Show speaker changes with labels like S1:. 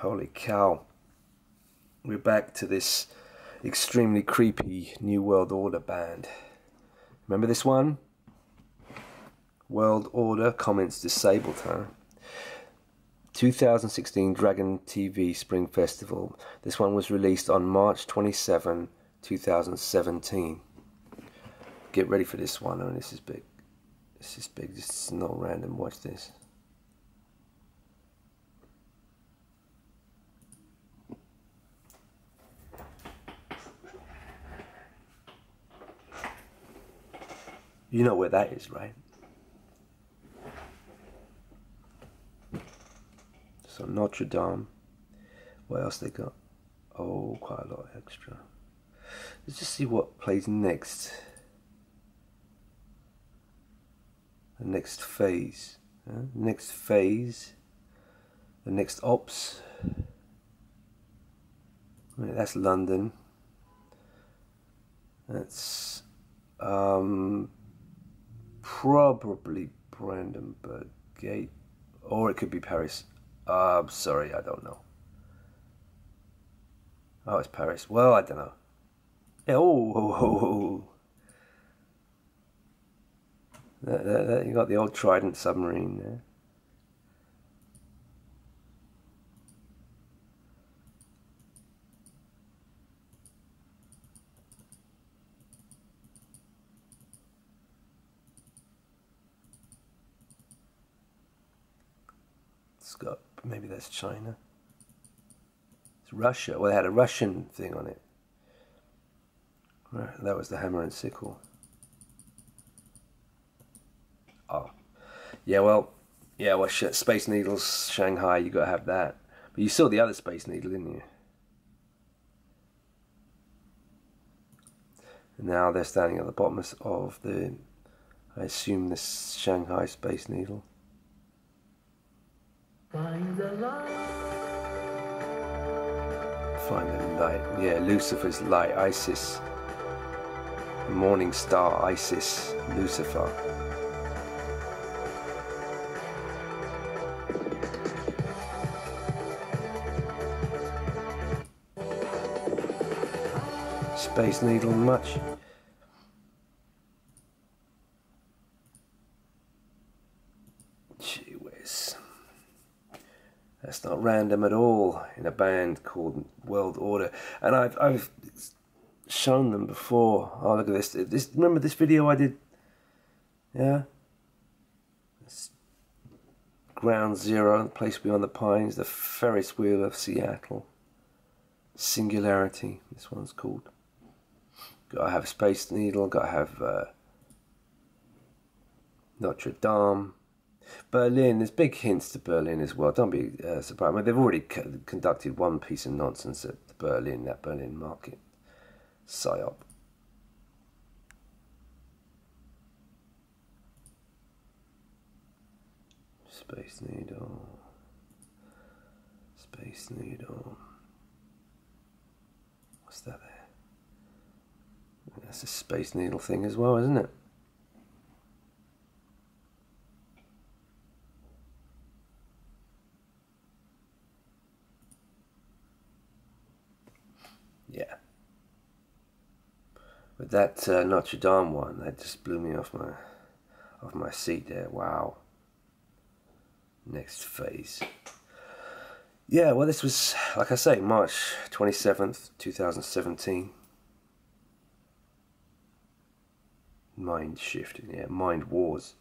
S1: Holy cow. We're back to this extremely creepy New World Order band. Remember this one? World Order comments disabled, huh? 2016 Dragon TV Spring Festival. This one was released on March 27, 2017. Get ready for this one. Oh, this is big. This is big. This is not random. Watch this. You know where that is, right? So Notre Dame. What else they got? Oh, quite a lot extra. Let's just see what plays next. The next phase. Next phase. The next ops. Right, that's London. That's um, probably Brandenburg Gate, or it could be Paris. Uh, I'm sorry, I don't know. Oh, it's Paris. Well, I don't know. Yeah, oh, oh, oh, oh. That, that, that, you got the old Trident submarine there. Got maybe that's China. It's Russia. Well, they had a Russian thing on it. Right, that was the hammer and sickle. Oh, yeah. Well, yeah. Well, Space Needles, Shanghai. You got to have that. But you saw the other Space Needle, didn't you? Now they're standing at the bottom of the, I assume, this Shanghai Space Needle. Find the light. Yeah, Lucifer's light. Isis. Morning star. Isis. Lucifer. Space Needle much. That's not random at all in a band called World Order. And I've, I've shown them before. Oh, look at this. this. Remember this video I did? Yeah? This Ground Zero, the place beyond the pines, the Ferris wheel of Seattle. Singularity, this one's called. Gotta have Space Needle, gotta have uh, Notre Dame. Berlin, there's big hints to Berlin as well. Don't be uh, surprised. I mean, they've already conducted one piece of nonsense at Berlin, that Berlin market. PSYOP. Space Needle. Space Needle. What's that there? That's a Space Needle thing as well, isn't it? Yeah. But that uh, Notre Dame one, that just blew me off my off my seat there. Wow. Next phase. Yeah, well, this was, like I say, March 27th, 2017. Mind shifting, yeah, mind wars.